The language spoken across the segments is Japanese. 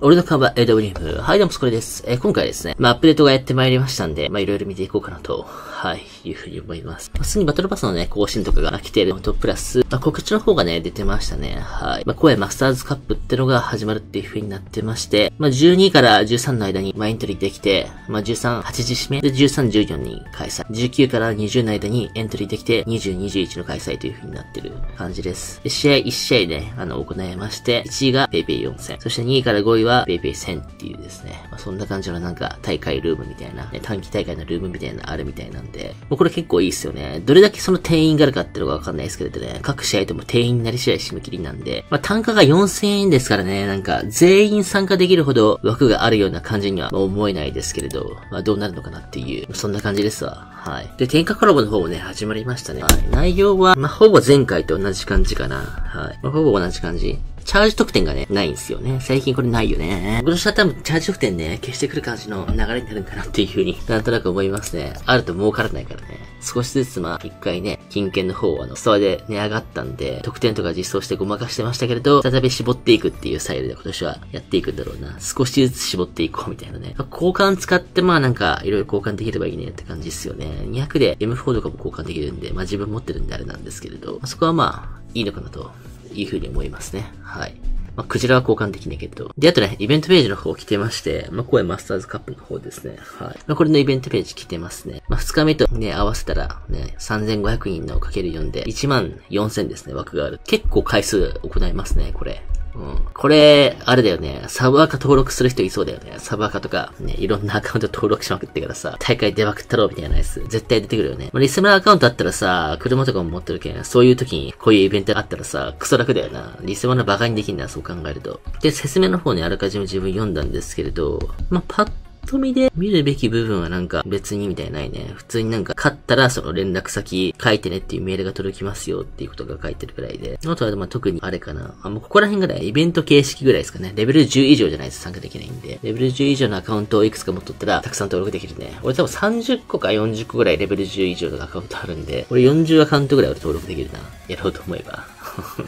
俺の看板、エドウリーム。はい、どうも、これです。えー、今回ですね、まあ、アップデートがやってまいりましたんで、まあ、いろいろ見ていこうかなと、はい、いうふうに思います。普通にバトルパスのね、更新とかが来てるのと、プラス、まあ、告知の方がね、出てましたね。はい。まあ、声マスターズカップってのが始まるっていう風になってまして、まあ、12から13の間に、まあ、エントリーできて、まあ、13、8時締めで13、14に開催。19から20の間にエントリーできて、20、21の開催という風になってる感じです。で試合1試合ね、あの、行いまして、1位が PayPay 4000。そして2位から5位は PayPay1000 っていうですね、まあ、そんな感じのなんか大会ルームみたいな、ね、短期大会のルームみたいなあるみたいなんで、もうこれ結構いいっすよね。どれだけその定員があるかっていうのがわかんないですけれどね、各試合とも定員になり次第締め切りなんで、まあ、単価が4000円ですからね、なんか全員参加できるほど枠があるような感じには思えないですけれど、まあ、どうなるのかなっていう、そんな感じですわ。はい。で、天下コラボの方もね、始まりましたね。はい。内容は、まあ、ほぼ前回と同じ感じかな。はい。まあ、ほぼ同じ感じ。チャージ特典がね、ないんですよね。最近これないよね。今年は多分チャージ特典ね、消してくる感じの流れになるんかなっていう風に、なんとなく思いますね。あると儲からないからね。少しずつまあ、一回ね、金券の方はあの、ストアで値上がったんで、特典とか実装してごまかしてましたけれど、再び絞っていくっていうスタイルで今年はやっていくんだろうな。少しずつ絞っていこうみたいなね。ま交換使ってまあなんか、いろいろ交換できればいいねって感じですよね。200で M4 とかも交換できるんで、まあ自分持ってるんであれなんですけれど、そこはまあ、いいのかなというふうに思いますね。はい。まあ、クジラは交換できないけど。で、あとね、イベントページの方来てまして、まあ、これマスターズカップの方ですね。はい。まあ、これのイベントページ来てますね。まあ、2日目とね、合わせたらね、3500人のかける4で、1万4000ですね、枠がある。結構回数行いますね、これ。うん。これ、あれだよね。サブアカ登録する人いそうだよね。サブアカとか、ね、いろんなアカウント登録しまくってからさ、大会出まくったろうみたいなやつ、絶対出てくるよね。まあ、リスナーアカウントあったらさ、車とかも持ってるけん、そういう時にこういうイベントあったらさ、クソ楽だよな。リスナーのバカにできんな、そう考えると。で、説明の方ね、あらかじめ自分読んだんですけれど、まあ、パッと見で見るべき部分はなんか別にみたいないね。普通になんか勝ったらその連絡先書いてねっていうメールが届きますよっていうことが書いてるくらいで。あとはまあ特にあれかな。あ、もうここら辺ぐらいイベント形式ぐらいですかね。レベル10以上じゃないと参加できないんで。レベル10以上のアカウントをいくつか持っとったらたくさん登録できるね。俺多分30個か40個ぐらいレベル10以上のアカウントあるんで、俺40アカウントぐらい俺登録できるな。やろうと思えば。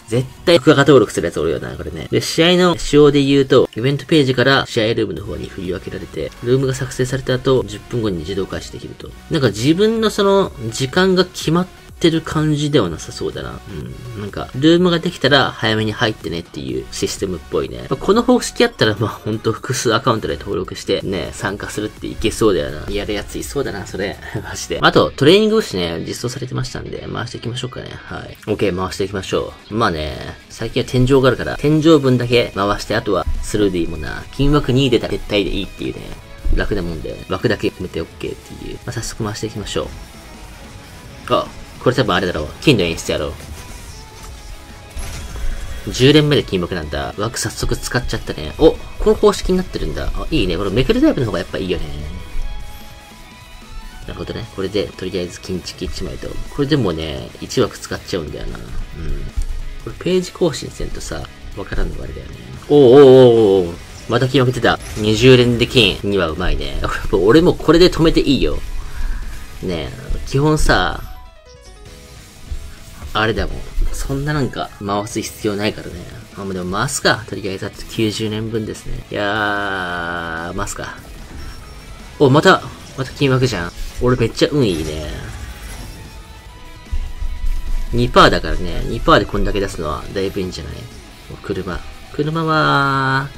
絶対副アカ登録するやつおるよな、これね。で、試合の仕様で言うと、イベントページから試合ルームの方に振り分けられて、ルームが作成された後、10分後に自動開始できると。なんか自分のその、時間が決まってってる感じではなさそうだな。うん。なんか、ルームができたら早めに入ってねっていうシステムっぽいね。まあ、この方式やったら、まあ、ほんと複数アカウントで登録してね、参加するっていけそうだよな。やるやついそうだな、それ。マジで。あと、トレーニング物資ね、実装されてましたんで、回していきましょうかね。はい。OK、回していきましょう。まあね、最近は天井があるから、天井分だけ回して、あとはスルーでいいもんな。金枠2出たら絶対でいいっていうね。楽なもんで、枠だけ決めて OK っていう。まあ、早速回していきましょう。あ、これ多分あれだろう。金の演出やろう。10連目で金木なんだ。枠早速使っちゃったね。おこの方式になってるんだ。あ、いいね。これめくるタイプの方がやっぱいいよね。なるほどね。これで、とりあえず金チキ1枚と。これでもね、1枠使っちゃうんだよな。うん。これページ更新せんとさ、わからんのがあれだよね。おおおおおまた金負けてた。20連で金にはうまいね。俺もこれで止めていいよ。ねえ、基本さ、あれだもん。そんななんか、回す必要ないからね。あ、でも回すか。とりあえずだって90年分ですね。いやー、回すか。お、また、また金額じゃん。俺めっちゃ運いいね。2%だからね。2%でこんだけ出すのはだいぶいいんじゃない？車。車は、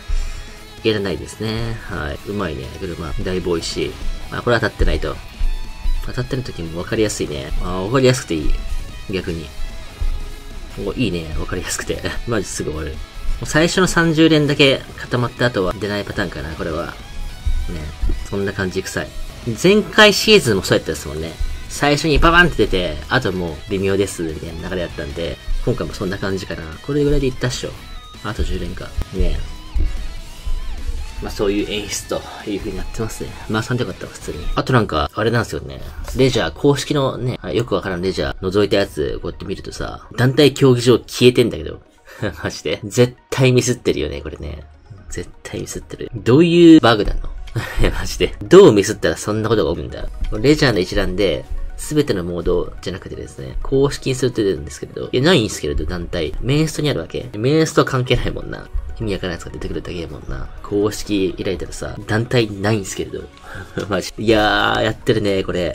いらないですね。はい。うまいね、車。だいぶ美味しい。まあ、これ当たってないと。当たってる時も分かりやすいね。あ、分かりやすくていい。逆に。お、いいね。わかりやすくて。マジすぐ終わる。最初の30連だけ固まった後は出ないパターンかな、これは。ね。そんな感じ臭い。前回シーズンもそうやったですもんね。最初にババンって出て、あともう微妙です、みたいな流れだったんで、今回もそんな感じかな。これぐらいでいったっしょ。あと10連か。ねまあそういう演出という風になってますね。まあ3でよかったわ普通に。あとなんか、あれなんですよね。レジャー、公式のね、よくわからんレジャー覗いたやつ、こうやって見るとさ、団体競技場消えてんだけど。マジで。絶対ミスってるよね、これね。絶対ミスってる。どういうバグなの？マジで。どうミスったらそんなことが起きるんだ？レジャーの一覧で、すべてのモードじゃなくてですね、公式にすると出るんですけれど、いや、ないんですけれど、団体。メインストにあるわけ。メインストは関係ないもんな。意味わからないやつが出てくるだけやもんな。公式開いたらさ、団体ないんすけれど。マジ。いやー、やってるね、これ。